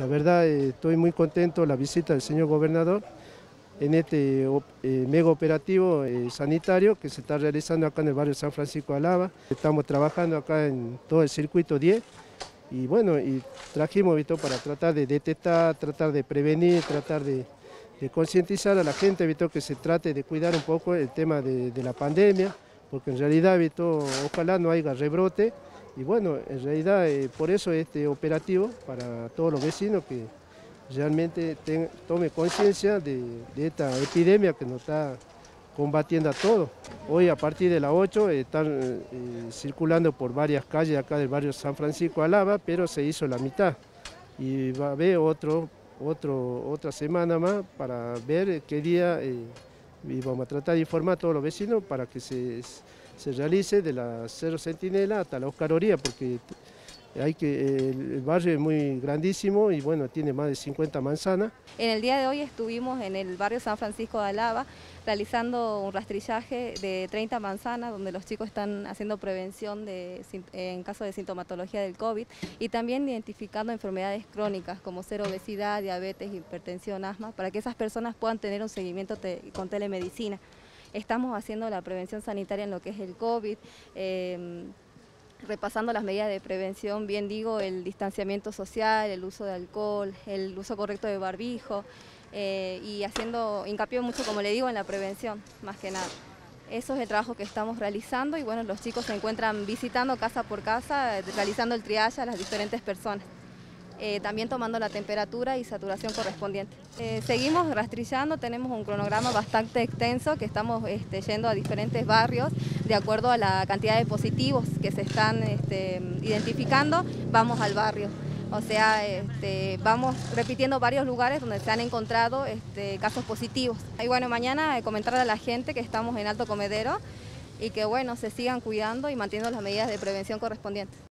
La verdad eh, estoy muy contento la visita del señor gobernador en este eh, mega operativo eh, sanitario que se está realizando acá en el barrio San Francisco de Alaba. Estamos trabajando acá en todo el circuito 10 y bueno, y trajimos Vito, para tratar de detectar, tratar de prevenir, tratar de, concientizar a la gente Vito, que se trate de cuidar un poco el tema de, la pandemia, porque en realidad ojalá no haya rebrote y bueno, en realidad eh, por eso este operativo para todos los vecinos que realmente tome conciencia de, esta epidemia que nos está combatiendo a todos. Hoy a partir de las 8 están eh, circulando por varias calles acá del barrio San Francisco Alaba, pero se hizo la mitad. Y va a haber otro, otro, otra semana más para ver qué día eh, y vamos a tratar de informar a todos los vecinos para que se, se realice de la Cerro Centinela hasta la Oscaroría, porque hay que, el barrio es muy grandísimo y bueno, tiene más de 50 manzanas. En el día de hoy estuvimos en el barrio San Francisco de Alaba realizando un rastrillaje de 30 manzanas donde los chicos están haciendo prevención de, en caso de sintomatología del COVID y también identificando enfermedades crónicas como ser obesidad, diabetes, hipertensión, asma, para que esas personas puedan tener un seguimiento con telemedicina. Estamos haciendo la prevención sanitaria en lo que es el COVID, eh, repasando las medidas de prevención, bien digo, el distanciamiento social, el uso de alcohol, el uso correcto de barbijo eh, y haciendo hincapié mucho, como le digo, en la prevención, más que nada. Eso es el trabajo que estamos realizando y bueno, los chicos se encuentran visitando casa por casa, realizando el triage a las diferentes personas. Eh, también tomando la temperatura y saturación correspondiente. Eh, seguimos rastrillando, tenemos un cronograma bastante extenso que estamos este, yendo a diferentes barrios de acuerdo a la cantidad de positivos que se están este, identificando, vamos al barrio. O sea, este, vamos repitiendo varios lugares donde se han encontrado casos positivos. Y bueno, mañana eh, comentar a la gente que estamos en Alto Comedero y que bueno, se sigan cuidando y manteniendo las medidas de prevención correspondientes.